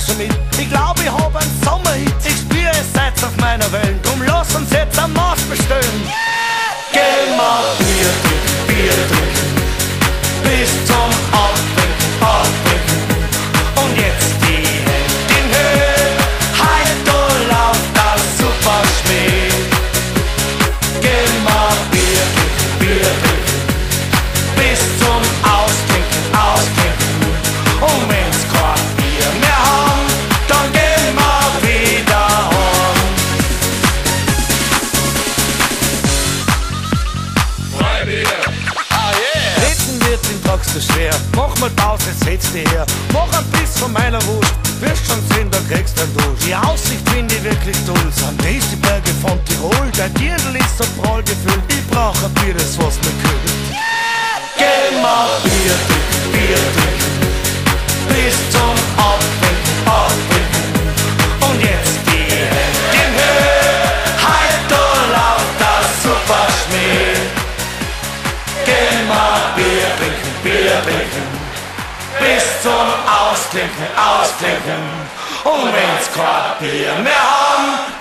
schon mit. Ich glaube, ich hab einen Sommerhit. Ich spüre es seid auf meiner Welt. Drum lass uns jetzt am Maß bestellen. Geh mal Tag so schwer. Mach mal Pause, setz dich her. Mach ein Biss von meiner Wurst. Wirst schon sehen, da kriegst du einen Dusch. Die Aussicht finde ich wirklich toll. Sind das die Berge von Tirol? Der Dirndl ist so prall gefüllt. Ich brauch ein Bier, das was mir kühlt. Geh mal Bier Trinken. Bis zum Ausklinken, Ausklinken. Und wenn's Bier mehr haben,